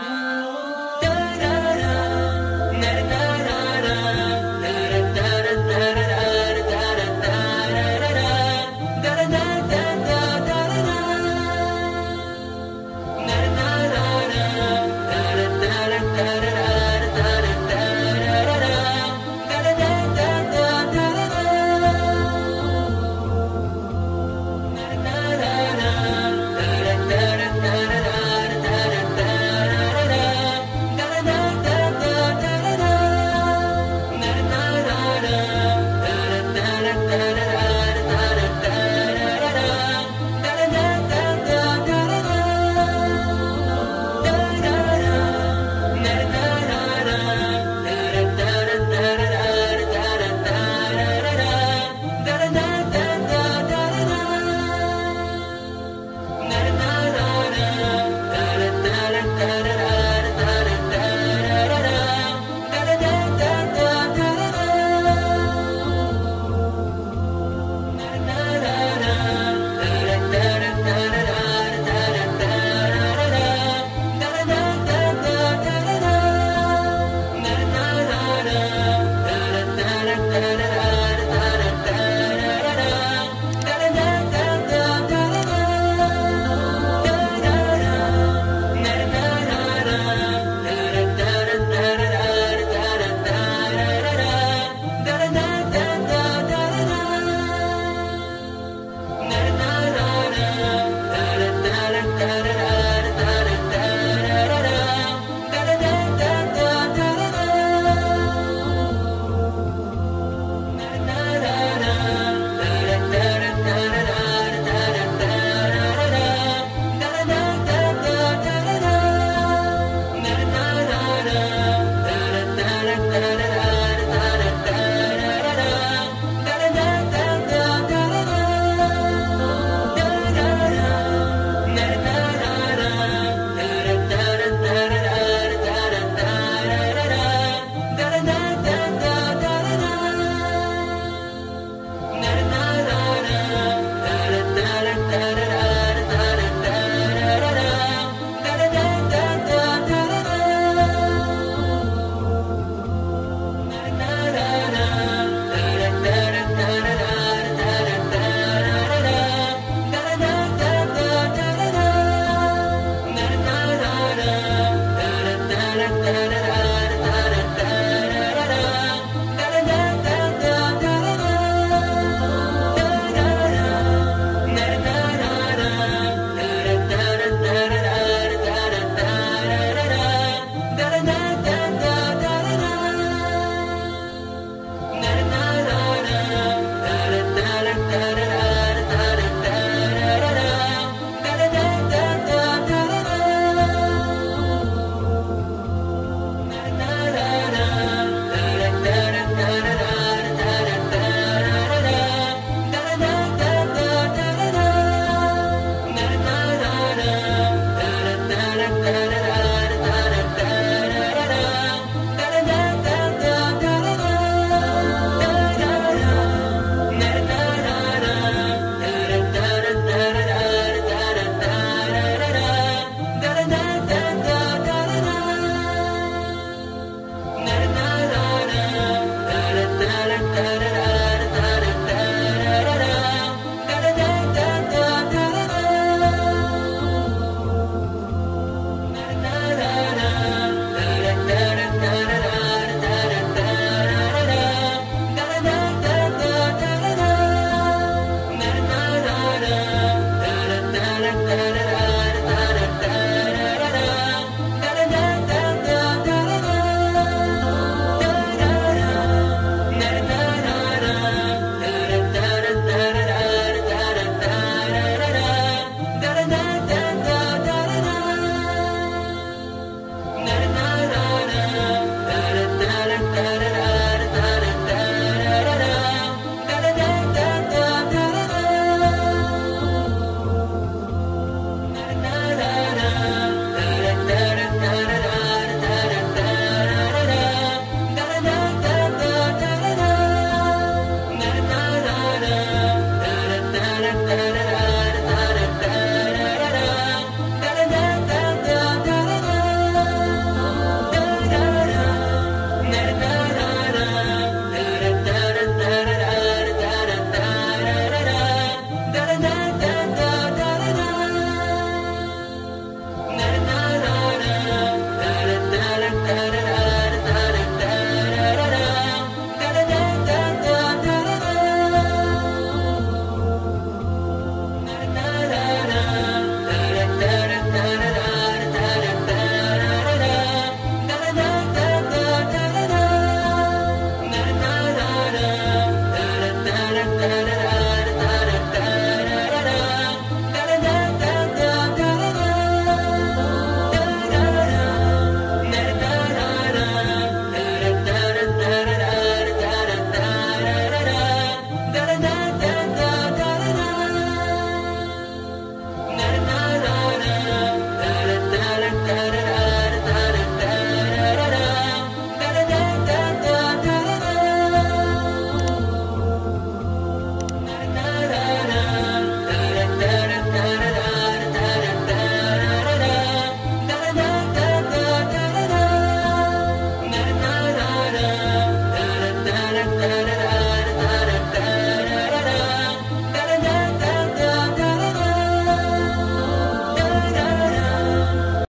da Thank you.